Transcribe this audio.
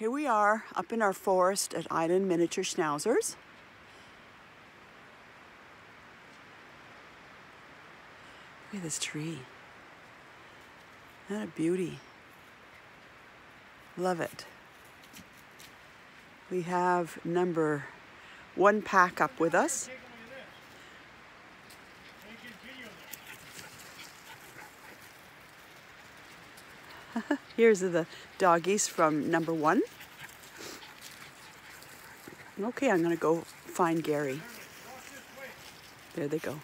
Here we are up in our forest at Island Miniature Schnauzers. Look at this tree. Isn't a beauty? Love it. We have number one pack up with us. Here's the doggies from number one. Okay, I'm gonna go find Gary. There they go.